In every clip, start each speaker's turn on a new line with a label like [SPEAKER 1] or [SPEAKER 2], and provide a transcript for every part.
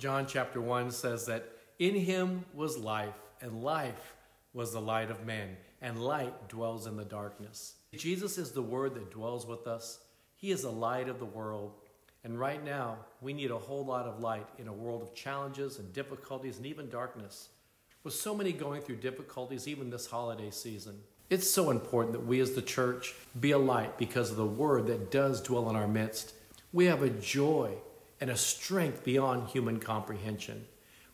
[SPEAKER 1] John chapter 1 says that in him was life, and life was the light of men, and light dwells in the darkness. Jesus is the word that dwells with us. He is the light of the world. And right now, we need a whole lot of light in a world of challenges and difficulties and even darkness. With so many going through difficulties, even this holiday season, it's so important that we as the church be a light because of the word that does dwell in our midst. We have a joy and a strength beyond human comprehension.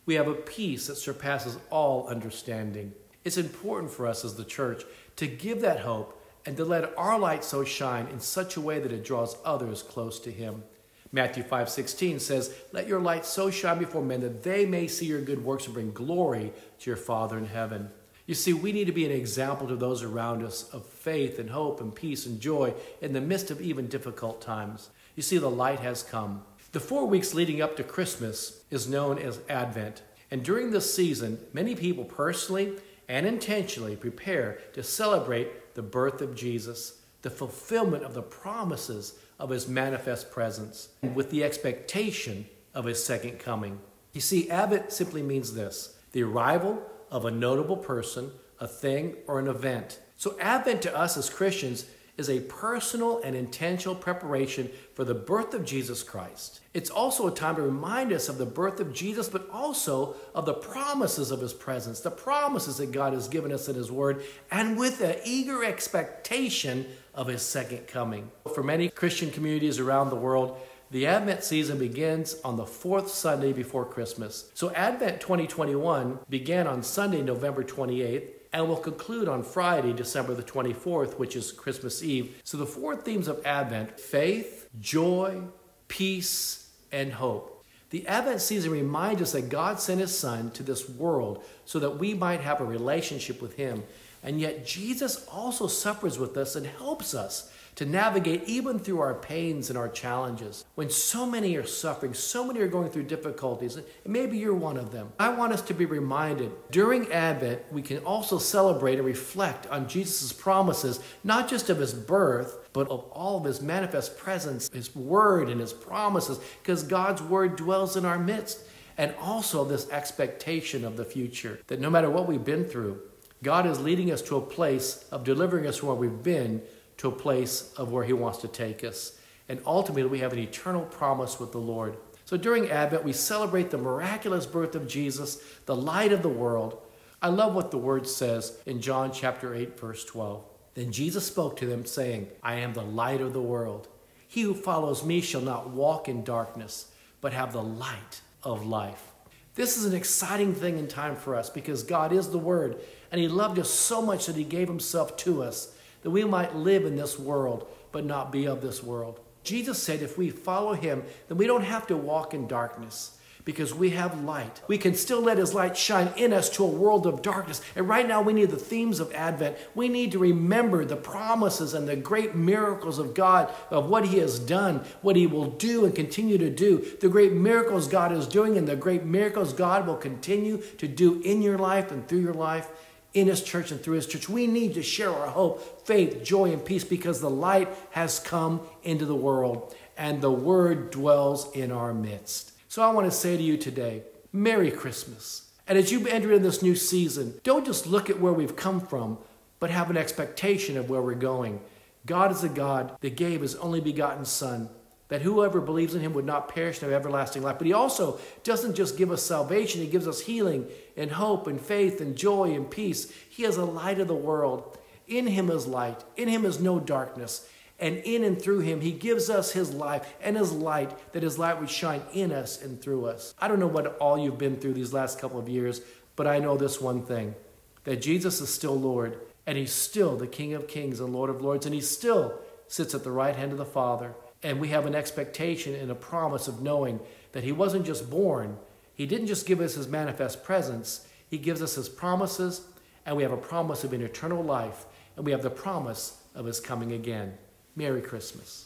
[SPEAKER 1] We have a peace that surpasses all understanding. It's important for us as the church to give that hope and to let our light so shine in such a way that it draws others close to Him. Matthew 5:16 says, "Let your light so shine before men that they may see your good works and bring glory to your Father in heaven." You see, we need to be an example to those around us of faith and hope and peace and joy in the midst of even difficult times. You see, the light has come. The four weeks leading up to Christmas is known as Advent. And during this season, many people personally and intentionally prepare to celebrate the birth of Jesus, the fulfillment of the promises of his manifest presence, with the expectation of his second coming. You see, Advent simply means this the arrival of a notable person, a thing, or an event. So, Advent to us as Christians is a personal and intentional preparation for the birth of Jesus Christ. It's also a time to remind us of the birth of Jesus, but also of the promises of his presence, the promises that God has given us in his word, and with the eager expectation of his second coming. For many Christian communities around the world, the Advent season begins on the fourth Sunday before Christmas. So Advent 2021 began on Sunday, November 28th, and will conclude on Friday, December the 24th, which is Christmas Eve. So the four themes of Advent faith, joy, peace, and hope. The Advent season reminds us that God sent His Son to this world so that we might have a relationship with Him. And yet, Jesus also suffers with us and helps us to navigate even through our pains and our challenges. When so many are suffering, so many are going through difficulties, and maybe you're one of them. I want us to be reminded during Advent, we can also celebrate and reflect on Jesus' promises, not just of his birth, but of all of his manifest presence, his word and his promises, because God's word dwells in our midst. And also this expectation of the future that no matter what we've been through, God is leading us to a place of delivering us from where we've been to a place of where He wants to take us. And ultimately, we have an eternal promise with the Lord. So during Advent, we celebrate the miraculous birth of Jesus, the light of the world. I love what the word says in John chapter 8, verse 12. Then Jesus spoke to them, saying, I am the light of the world. He who follows me shall not walk in darkness, but have the light of life. This is an exciting thing in time for us because God is the Word, and He loved us so much that He gave Himself to us that we might live in this world, but not be of this world. Jesus said if we follow him, then we don't have to walk in darkness because we have light. We can still let his light shine in us to a world of darkness. And right now, we need the themes of Advent. We need to remember the promises and the great miracles of God, of what he has done, what he will do and continue to do, the great miracles God is doing, and the great miracles God will continue to do in your life and through your life in His church and through His church. We need to share our hope, faith, joy, and peace because the light has come into the world and the Word dwells in our midst. So I want to say to you today, Merry Christmas. And as you enter in this new season, don't just look at where we've come from, but have an expectation of where we're going. God is a God that gave His only begotten Son that whoever believes in him would not perish and have everlasting life. But he also doesn't just give us salvation, he gives us healing and hope and faith and joy and peace. He is a light of the world. In him is light, in him is no darkness. And in and through him, he gives us his life and his light, that his light would shine in us and through us. I don't know what all you've been through these last couple of years, but I know this one thing that Jesus is still Lord, and he's still the King of kings and Lord of lords, and he still sits at the right hand of the Father. And we have an expectation and a promise of knowing that He wasn't just born, He didn't just give us His manifest presence, He gives us His promises, and we have a promise of an eternal life, and we have the promise of His coming again. Merry Christmas.